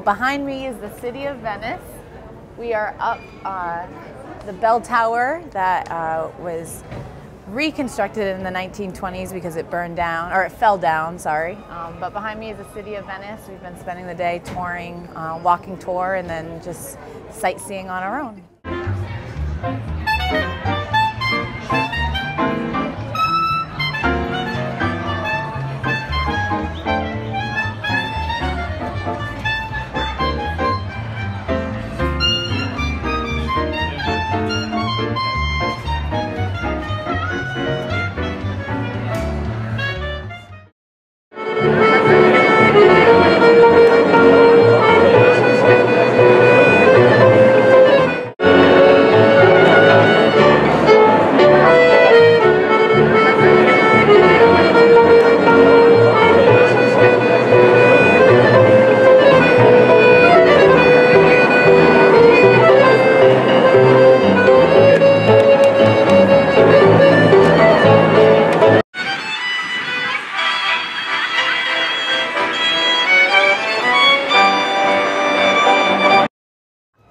behind me is the city of Venice. We are up uh, the bell tower that uh, was reconstructed in the 1920s because it burned down, or it fell down, sorry. Um, but behind me is the city of Venice. We've been spending the day touring, uh, walking tour, and then just sightseeing on our own.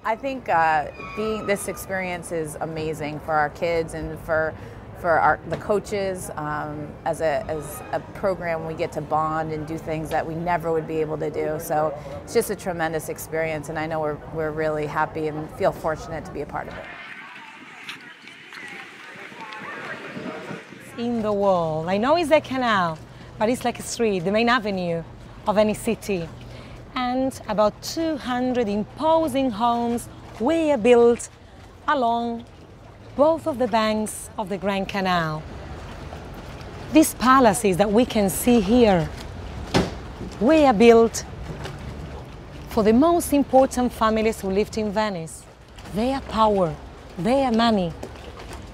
I think uh, being this experience is amazing for our kids and for for our, the coaches. Um, as a as a program, we get to bond and do things that we never would be able to do. So it's just a tremendous experience, and I know we're we're really happy and feel fortunate to be a part of it. in the wall. I know it's a canal, but it's like a street, the main avenue of any city. About 200 imposing homes were built along both of the banks of the Grand Canal. These palaces that we can see here were built for the most important families who lived in Venice. Their power, their money,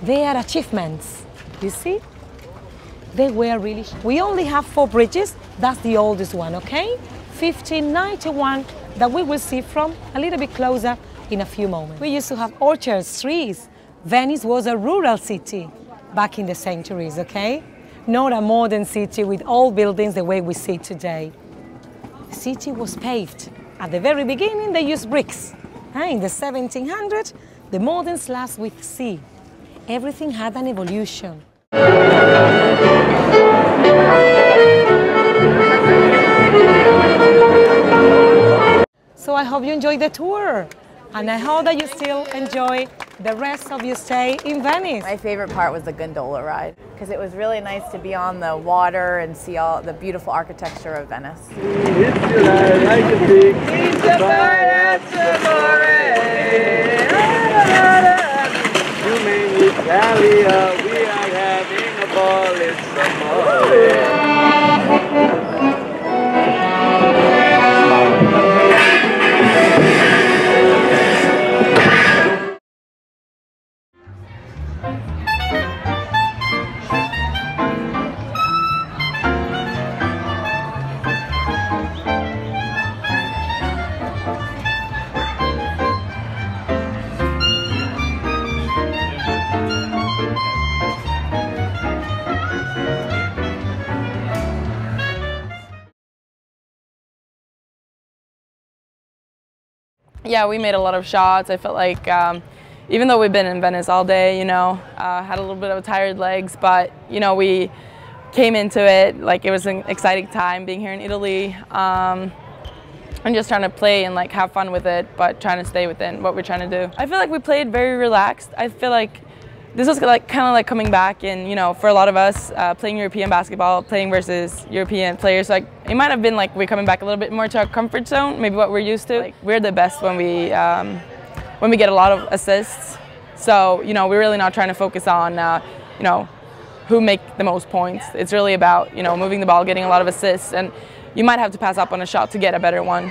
their achievements. You see? They were really. We only have four bridges. That's the oldest one, okay? 1591 that we will see from a little bit closer in a few moments. We used to have orchards, trees. Venice was a rural city back in the centuries, okay? Not a modern city with old buildings the way we see today. The city was paved. At the very beginning, they used bricks. In the 1700s, the modern slabs with sea. Everything had an evolution. So I hope you enjoyed the tour. And I hope that you still enjoy the rest of your stay in Venice. My favorite part was the gondola ride because it was really nice to be on the water and see all the beautiful architecture of Venice. Italia, we are having a ball, it's yeah, we made a lot of shots. I felt like um, even though we've been in Venice all day, you know, uh, had a little bit of tired legs, but you know, we came into it like it was an exciting time being here in Italy. Um, and just trying to play and like have fun with it, but trying to stay within what we're trying to do. I feel like we played very relaxed. I feel like this was like kind of like coming back and you know for a lot of us uh, playing European basketball, playing versus European players, like it might have been like we're coming back a little bit more to our comfort zone, maybe what we're used to. Like, we're the best when we um, when we get a lot of assists. So you know we're really not trying to focus on uh, you know who make the most points. It's really about you know moving the ball, getting a lot of assists, and you might have to pass up on a shot to get a better one.